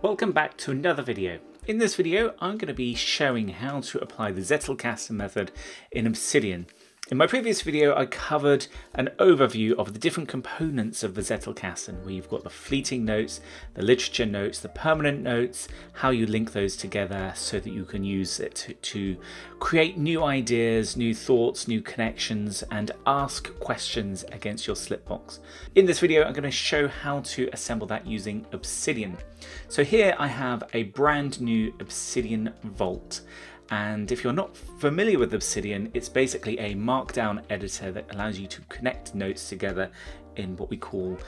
Welcome back to another video. In this video, I'm going to be showing how to apply the Zettelkasten method in Obsidian. In my previous video, I covered an overview of the different components of the Zettelkasten, where you've got the fleeting notes, the literature notes, the permanent notes, how you link those together so that you can use it to, to create new ideas, new thoughts, new connections, and ask questions against your slipbox. In this video, I'm going to show how to assemble that using Obsidian. So here I have a brand new Obsidian Vault. And if you're not familiar with Obsidian, it's basically a markdown editor that allows you to connect notes together in what we call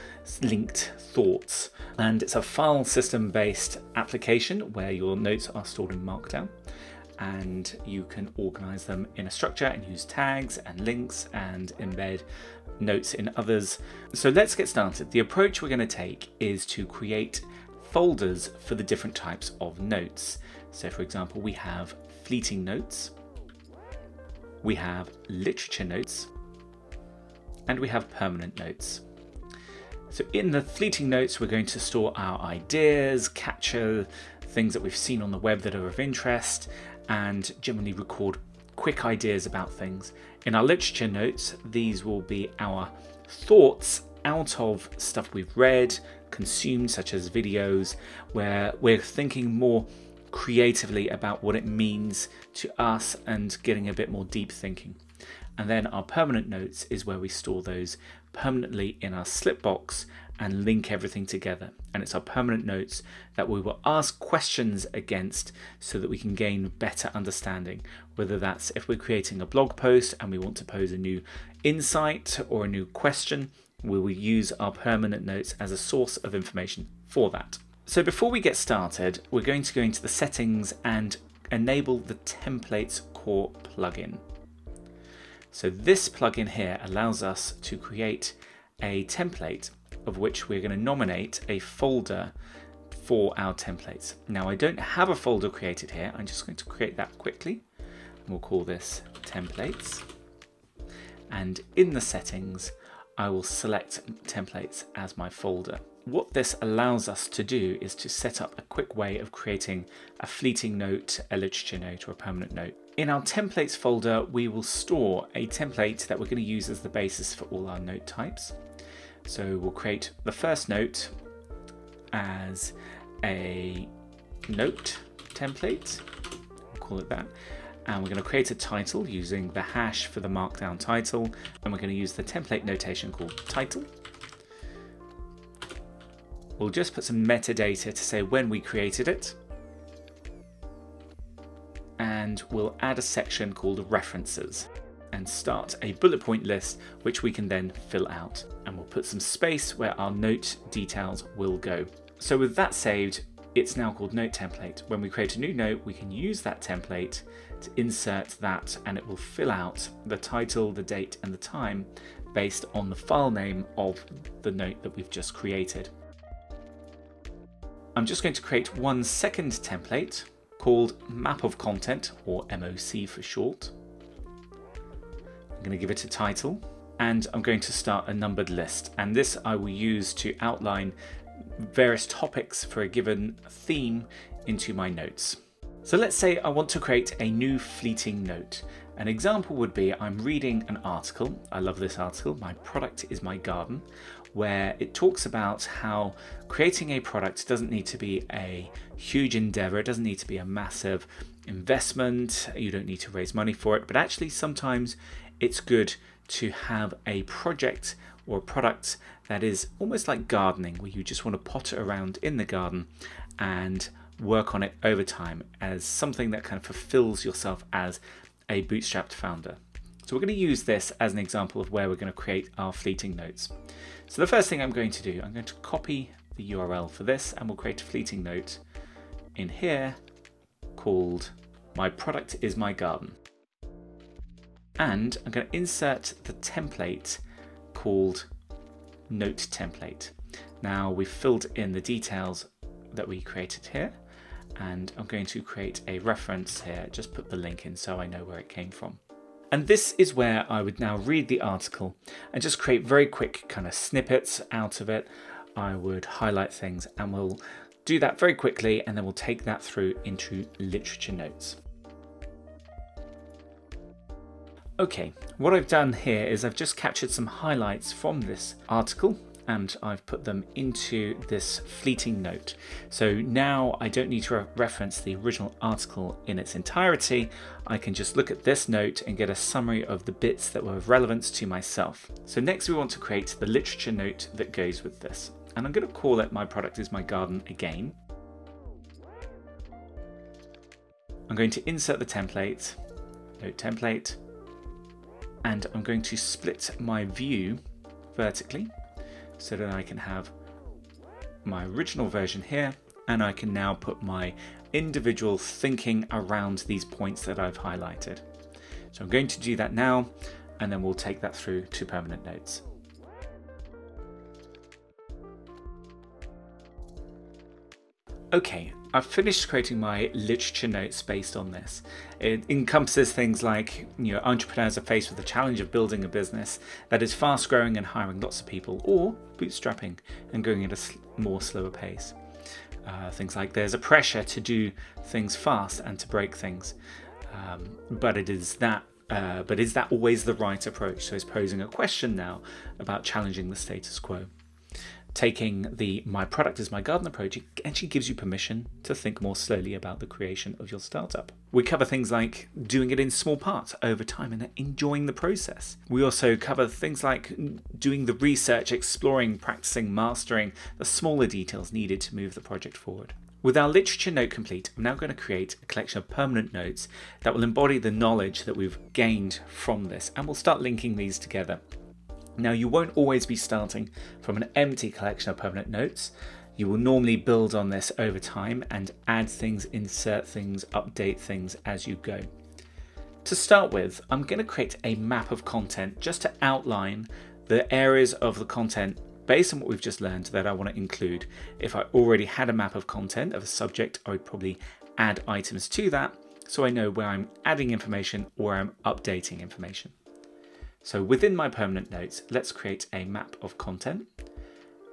linked thoughts. And it's a file system based application where your notes are stored in Markdown and you can organize them in a structure and use tags and links and embed notes in others. So let's get started. The approach we're going to take is to create folders for the different types of notes. So for example, we have fleeting notes, we have literature notes, and we have permanent notes. So in the fleeting notes, we're going to store our ideas, capture things that we've seen on the web that are of interest, and generally record quick ideas about things. In our literature notes, these will be our thoughts out of stuff we've read, consumed, such as videos, where we're thinking more creatively about what it means to us and getting a bit more deep thinking. And then our permanent notes is where we store those permanently in our slipbox and link everything together. And it's our permanent notes that we will ask questions against so that we can gain better understanding. Whether that's if we're creating a blog post and we want to pose a new insight or a new question, we will use our permanent notes as a source of information for that. So before we get started, we're going to go into the settings and enable the templates core plugin. So this plugin here allows us to create a template of which we're going to nominate a folder for our templates. Now I don't have a folder created here, I'm just going to create that quickly. We'll call this templates. And in the settings, I will select templates as my folder. What this allows us to do is to set up a quick way of creating a fleeting note, a literature note or a permanent note. In our templates folder, we will store a template that we're going to use as the basis for all our note types. So we'll create the first note as a note template, we'll call it that and we're going to create a title using the hash for the markdown title and we're going to use the template notation called title. We'll just put some metadata to say when we created it and we'll add a section called references and start a bullet point list which we can then fill out and we'll put some space where our note details will go. So with that saved it's now called note template. When we create a new note, we can use that template to insert that and it will fill out the title, the date and the time based on the file name of the note that we've just created. I'm just going to create one second template called map of content or MOC for short. I'm going to give it a title and I'm going to start a numbered list and this I will use to outline various topics for a given theme into my notes. So let's say I want to create a new fleeting note. An example would be I'm reading an article, I love this article, My Product is My Garden, where it talks about how creating a product doesn't need to be a huge endeavor, it doesn't need to be a massive investment, you don't need to raise money for it, but actually sometimes it's good to have a project or a product that is almost like gardening, where you just want to potter around in the garden and work on it over time as something that kind of fulfills yourself as a bootstrapped founder. So we're going to use this as an example of where we're going to create our fleeting notes. So the first thing I'm going to do, I'm going to copy the URL for this and we'll create a fleeting note in here called my product is my garden. And I'm going to insert the template called note template. Now we've filled in the details that we created here and I'm going to create a reference here, just put the link in so I know where it came from. And this is where I would now read the article and just create very quick kind of snippets out of it. I would highlight things and we'll do that very quickly and then we'll take that through into literature notes. Okay, what I've done here is I've just captured some highlights from this article and I've put them into this fleeting note. So now I don't need to re reference the original article in its entirety. I can just look at this note and get a summary of the bits that were of relevance to myself. So next we want to create the literature note that goes with this. And I'm going to call it My Product is My Garden again. I'm going to insert the template, note template, and I'm going to split my view vertically so that I can have my original version here and I can now put my individual thinking around these points that I've highlighted. So I'm going to do that now and then we'll take that through to permanent notes. Okay, I've finished creating my literature notes based on this. It encompasses things like, you know, entrepreneurs are faced with the challenge of building a business that is fast growing and hiring lots of people, or bootstrapping and going at a more slower pace. Uh, things like there's a pressure to do things fast and to break things, um, but it is that. Uh, but is that always the right approach? So it's posing a question now about challenging the status quo taking the my product is my garden approach, it actually gives you permission to think more slowly about the creation of your startup. We cover things like doing it in small parts over time and enjoying the process. We also cover things like doing the research, exploring, practicing, mastering the smaller details needed to move the project forward. With our literature note complete, I'm now going to create a collection of permanent notes that will embody the knowledge that we've gained from this, and we'll start linking these together. Now you won't always be starting from an empty collection of permanent notes. You will normally build on this over time and add things, insert things, update things as you go. To start with, I'm going to create a map of content just to outline the areas of the content based on what we've just learned that I want to include. If I already had a map of content of a subject, I would probably add items to that so I know where I'm adding information or I'm updating information. So within my permanent notes, let's create a map of content.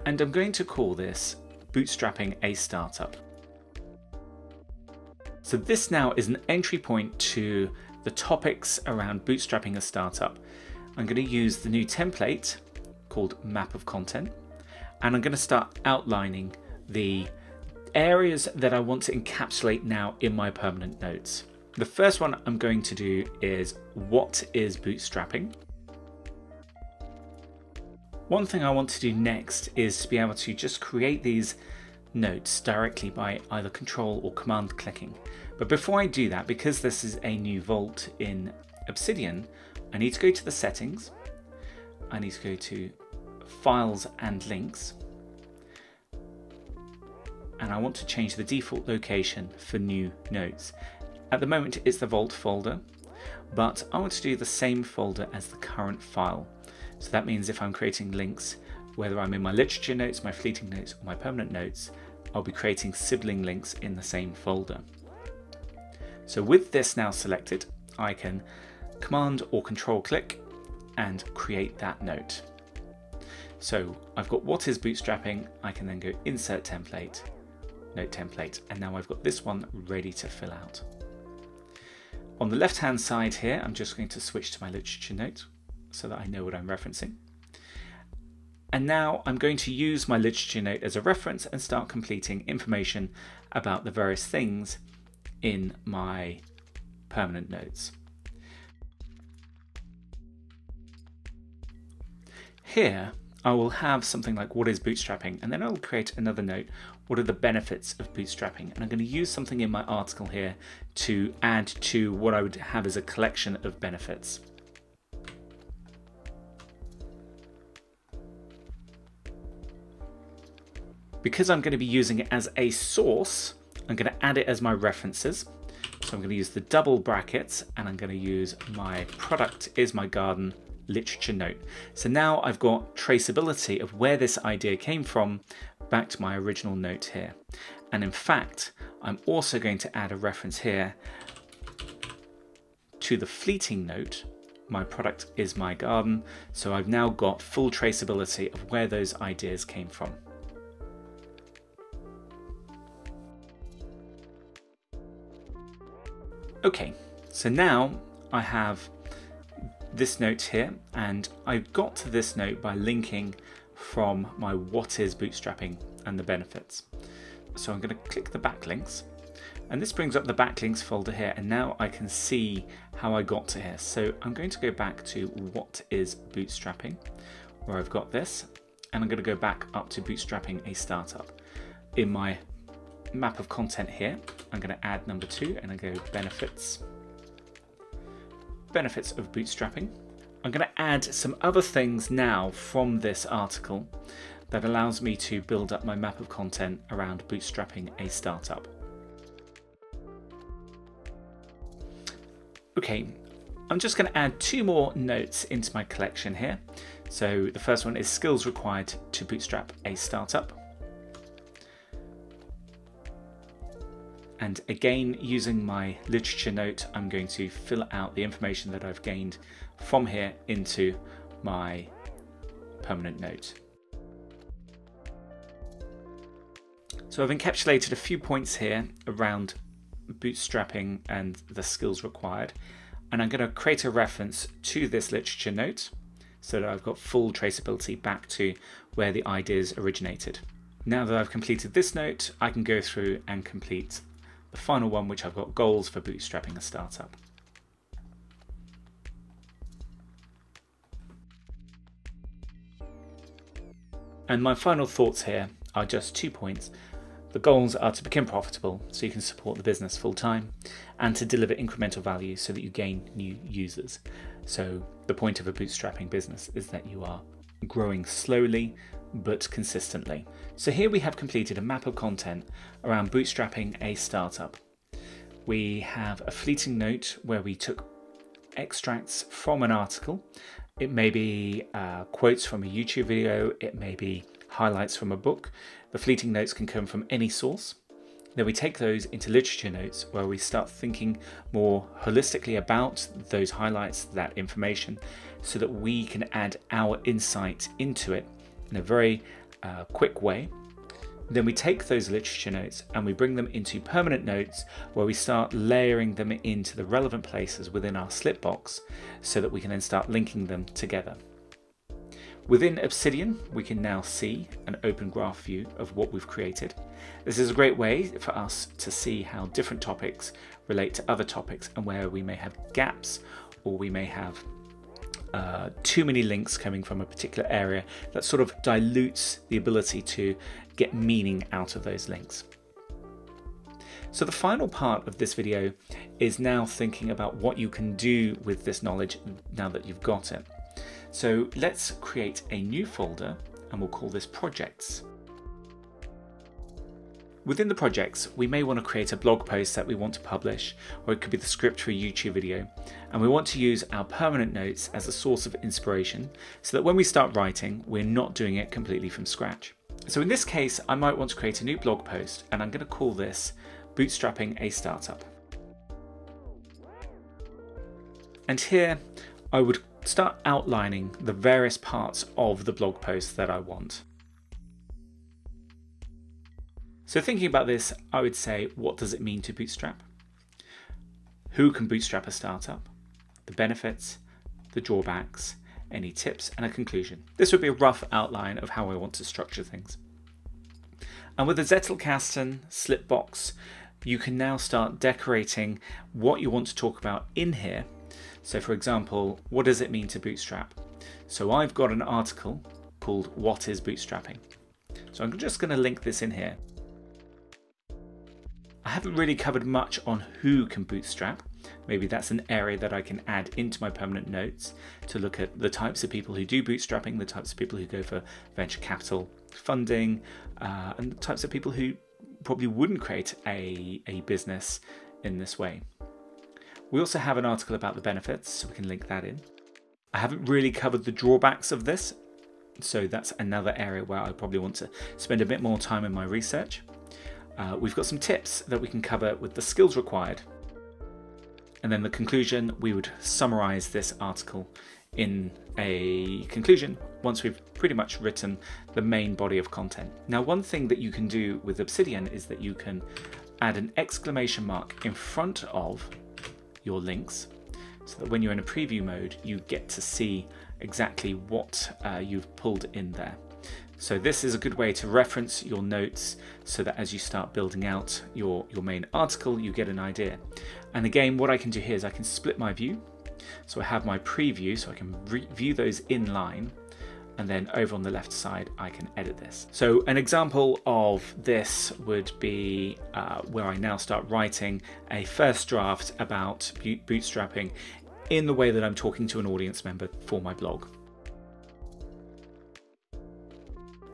And I'm going to call this Bootstrapping a Startup. So this now is an entry point to the topics around bootstrapping a startup. I'm going to use the new template called Map of Content, and I'm going to start outlining the areas that I want to encapsulate now in my permanent notes. The first one I'm going to do is what is bootstrapping? One thing I want to do next is to be able to just create these notes directly by either control or command clicking. But before I do that, because this is a new vault in Obsidian, I need to go to the settings. I need to go to files and links. And I want to change the default location for new notes. At the moment, it's the vault folder, but I want to do the same folder as the current file. So that means if I'm creating links, whether I'm in my literature notes, my fleeting notes, or my permanent notes, I'll be creating sibling links in the same folder. So with this now selected, I can command or control click and create that note. So I've got what is bootstrapping, I can then go insert template, note template, and now I've got this one ready to fill out. On the left hand side here, I'm just going to switch to my literature note so that I know what I'm referencing. And now I'm going to use my literature note as a reference and start completing information about the various things in my permanent notes. Here, I will have something like what is bootstrapping, and then I'll create another note, what are the benefits of bootstrapping? And I'm going to use something in my article here to add to what I would have as a collection of benefits. Because I'm going to be using it as a source, I'm going to add it as my references. So I'm going to use the double brackets and I'm going to use my product is my garden literature note. So now I've got traceability of where this idea came from back to my original note here. And in fact, I'm also going to add a reference here to the fleeting note. My product is my garden. So I've now got full traceability of where those ideas came from. Okay, so now I have this note here and I got to this note by linking from my what is bootstrapping and the benefits. So I'm going to click the backlinks and this brings up the backlinks folder here and now I can see how I got to here. So I'm going to go back to what is bootstrapping where I've got this and I'm going to go back up to bootstrapping a startup. In my map of content here, I'm going to add number two and I go benefits. Benefits of bootstrapping. I'm going to add some other things now from this article that allows me to build up my map of content around bootstrapping a startup. Okay, I'm just going to add two more notes into my collection here. So the first one is skills required to bootstrap a startup. And again, using my literature note, I'm going to fill out the information that I've gained from here into my permanent note. So I've encapsulated a few points here around bootstrapping and the skills required. And I'm going to create a reference to this literature note so that I've got full traceability back to where the ideas originated. Now that I've completed this note, I can go through and complete the final one, which I've got goals for bootstrapping a startup. And my final thoughts here are just two points. The goals are to become profitable so you can support the business full time and to deliver incremental value so that you gain new users. So, the point of a bootstrapping business is that you are growing slowly but consistently. So, here we have completed a map of content around bootstrapping a startup. We have a fleeting note where we took extracts from an article. It may be uh, quotes from a YouTube video, it may be highlights from a book. The fleeting notes can come from any source. Then we take those into literature notes where we start thinking more holistically about those highlights, that information, so that we can add our insight into it in a very uh, quick way. Then we take those literature notes and we bring them into permanent notes where we start layering them into the relevant places within our slip box so that we can then start linking them together. Within Obsidian, we can now see an open graph view of what we've created. This is a great way for us to see how different topics relate to other topics and where we may have gaps or we may have uh, too many links coming from a particular area that sort of dilutes the ability to get meaning out of those links. So the final part of this video is now thinking about what you can do with this knowledge now that you've got it. So let's create a new folder and we'll call this projects. Within the projects, we may want to create a blog post that we want to publish, or it could be the script for a YouTube video. And we want to use our permanent notes as a source of inspiration so that when we start writing, we're not doing it completely from scratch. So in this case, I might want to create a new blog post and I'm going to call this Bootstrapping a Startup. And here I would start outlining the various parts of the blog post that I want. So thinking about this, I would say, what does it mean to bootstrap? Who can bootstrap a startup? The benefits, the drawbacks, any tips, and a conclusion. This would be a rough outline of how I want to structure things. And with the Zettelkasten slip box, you can now start decorating what you want to talk about in here so for example, what does it mean to bootstrap? So I've got an article called What is Bootstrapping? So I'm just going to link this in here. I haven't really covered much on who can bootstrap. Maybe that's an area that I can add into my permanent notes to look at the types of people who do bootstrapping, the types of people who go for venture capital funding, uh, and the types of people who probably wouldn't create a, a business in this way. We also have an article about the benefits, so we can link that in. I haven't really covered the drawbacks of this, so that's another area where I probably want to spend a bit more time in my research. Uh, we've got some tips that we can cover with the skills required. And then the conclusion, we would summarize this article in a conclusion once we've pretty much written the main body of content. Now, one thing that you can do with Obsidian is that you can add an exclamation mark in front of your links so that when you're in a preview mode, you get to see exactly what uh, you've pulled in there. So this is a good way to reference your notes so that as you start building out your, your main article, you get an idea. And again, what I can do here is I can split my view. So I have my preview, so I can view those in line. And then over on the left side, I can edit this. So an example of this would be uh, where I now start writing a first draft about bootstrapping in the way that I'm talking to an audience member for my blog.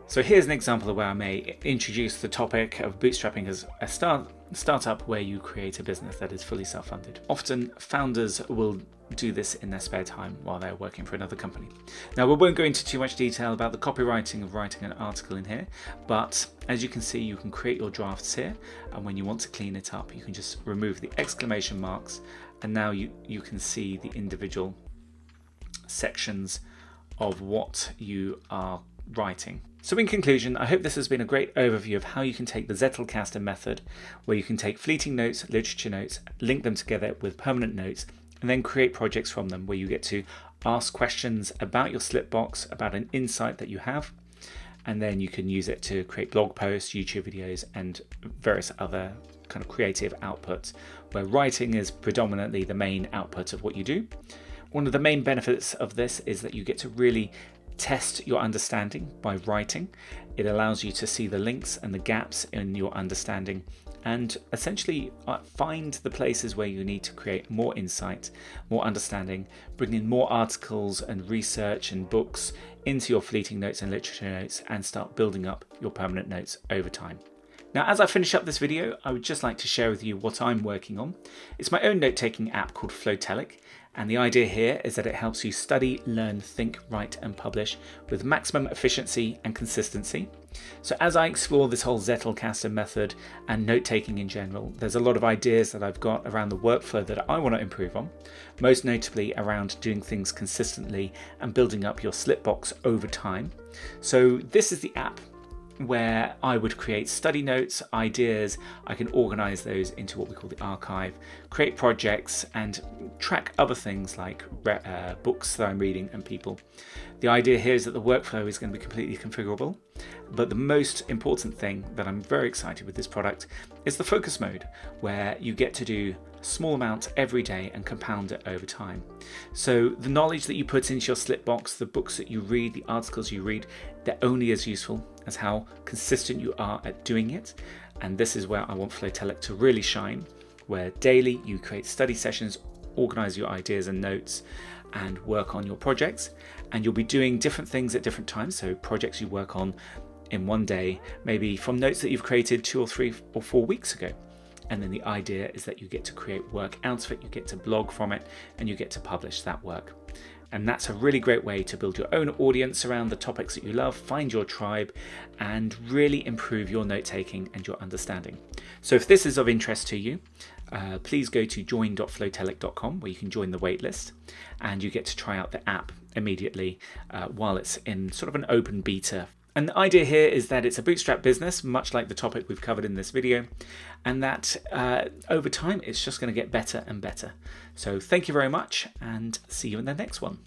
So here's an example of where I may introduce the topic of bootstrapping as a start, startup where you create a business that is fully self-funded. Often founders will do this in their spare time while they're working for another company. Now we won't go into too much detail about the copywriting of writing an article in here, but as you can see you can create your drafts here and when you want to clean it up you can just remove the exclamation marks and now you, you can see the individual sections of what you are writing. So in conclusion, I hope this has been a great overview of how you can take the Zettelkasten method, where you can take fleeting notes, literature notes, link them together with permanent notes, and then create projects from them where you get to ask questions about your Slipbox, about an insight that you have, and then you can use it to create blog posts, YouTube videos, and various other kind of creative outputs, where writing is predominantly the main output of what you do. One of the main benefits of this is that you get to really test your understanding by writing. It allows you to see the links and the gaps in your understanding and essentially uh, find the places where you need to create more insight, more understanding, bring in more articles and research and books into your fleeting notes and literature notes and start building up your permanent notes over time. Now, as I finish up this video, I would just like to share with you what I'm working on. It's my own note-taking app called Flowtelic, and the idea here is that it helps you study, learn, think, write, and publish with maximum efficiency and consistency. So, as I explore this whole Zettelkasten method and note taking in general, there's a lot of ideas that I've got around the workflow that I want to improve on, most notably around doing things consistently and building up your Slipbox over time. So, this is the app where I would create study notes, ideas, I can organize those into what we call the archive, create projects, and track other things like uh, books that I'm reading and people. The idea here is that the workflow is going to be completely configurable, but the most important thing that I'm very excited with this product is the focus mode, where you get to do small amounts every day and compound it over time. So the knowledge that you put into your Slipbox, the books that you read, the articles you read, they're only as useful as how consistent you are at doing it. And this is where I want Flowtelic to really shine, where daily you create study sessions, organize your ideas and notes, and work on your projects. And you'll be doing different things at different times. So projects you work on in one day, maybe from notes that you've created two or three or four weeks ago. And then the idea is that you get to create work out of it, you get to blog from it, and you get to publish that work. And that's a really great way to build your own audience around the topics that you love, find your tribe, and really improve your note taking and your understanding. So, if this is of interest to you, uh, please go to join.flowtelic.com where you can join the waitlist and you get to try out the app immediately uh, while it's in sort of an open beta and the idea here is that it's a bootstrap business, much like the topic we've covered in this video, and that uh, over time it's just going to get better and better. So thank you very much and see you in the next one.